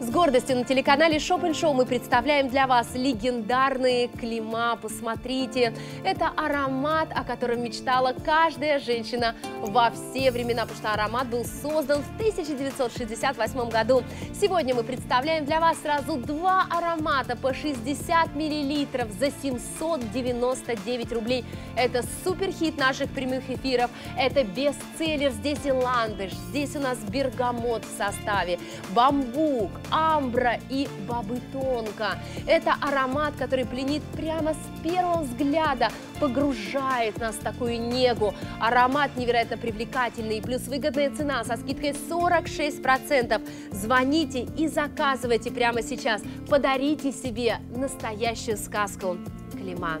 С гордостью на телеканале Shop and Show мы представляем для вас легендарные Climat. Посмотрите, это аромат, о котором мечтала каждая женщина во все времена, потому что аромат был создан в 1968 году. Сегодня мы представляем для вас сразу два аромата по 60 миллилитров за 799 рублей. Это суперхит наших прямых эфиров, это бестселлер, здесь и ландыш, здесь у нас бергамот в составе, бамбук, амбра и бабытонка. Это аромат, который пленит прямо с первого взгляда, погружает нас в такую негу. Аромат невероятно привлекательный, плюс выгодная цена со скидкой 46%. Звоните и заказывайте прямо сейчас. Подарите себе настоящую сказку. Клима.